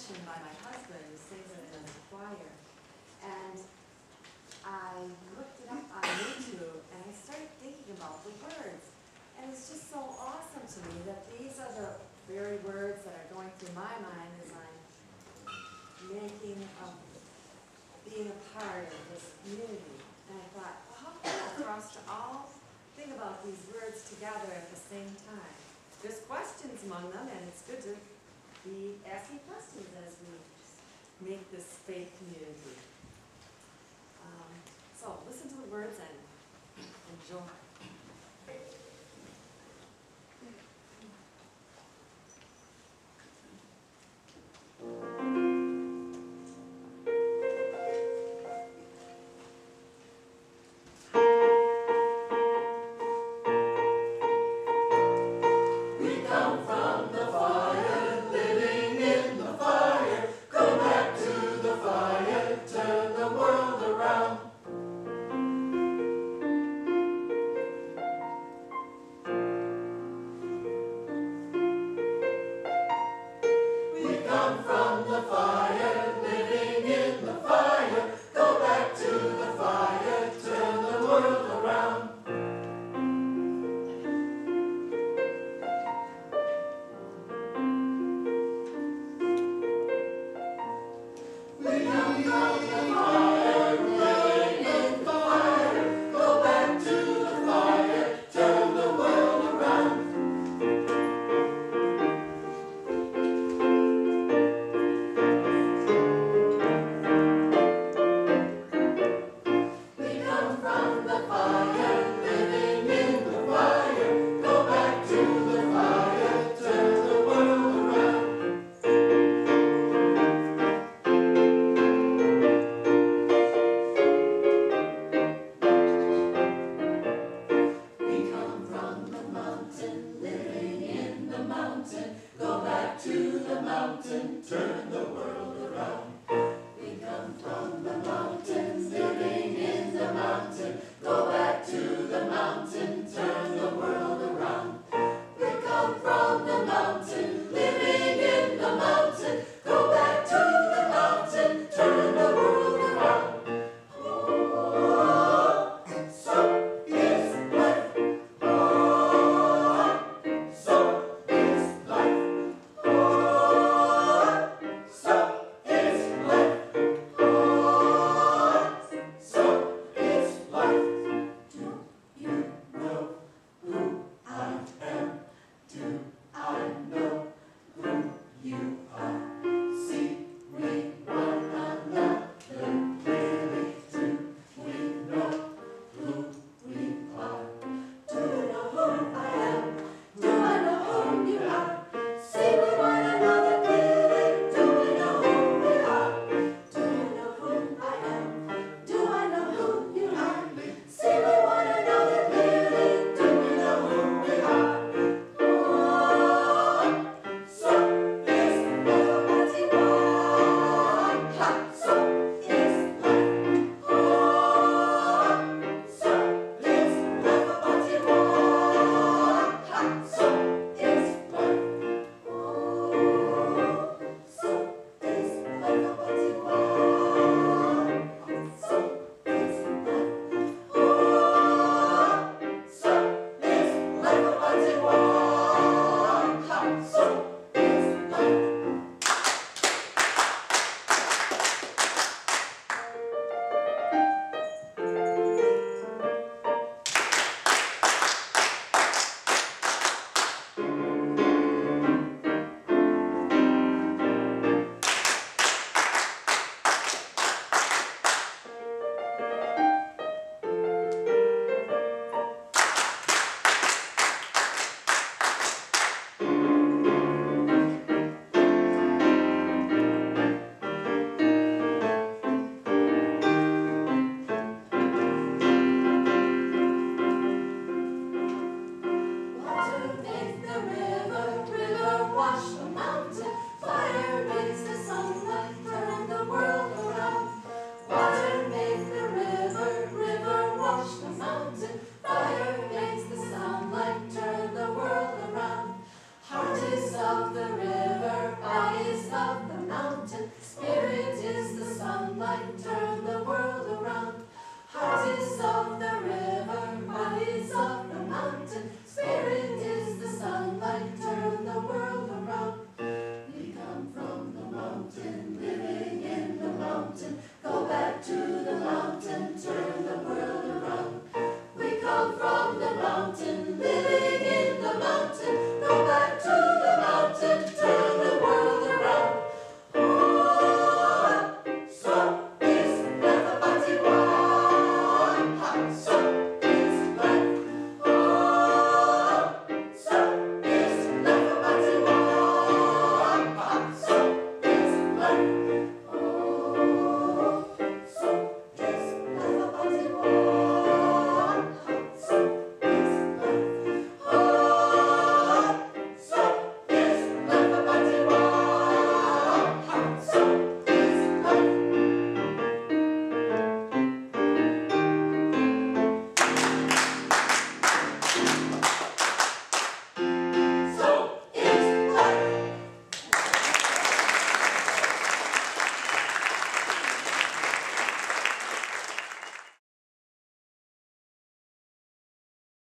by my husband, who sings in the choir. And I looked it up on YouTube, and I started thinking about the words. And it's just so awesome to me that these are the very words that are going through my mind as I'm making, um, being a part of this community. And I thought, well, how cool for us to all think about these words together at the same time. There's questions among them, and it's good to be asking questions as we make this faith community. Um, So listen to the words and enjoy. Turn the world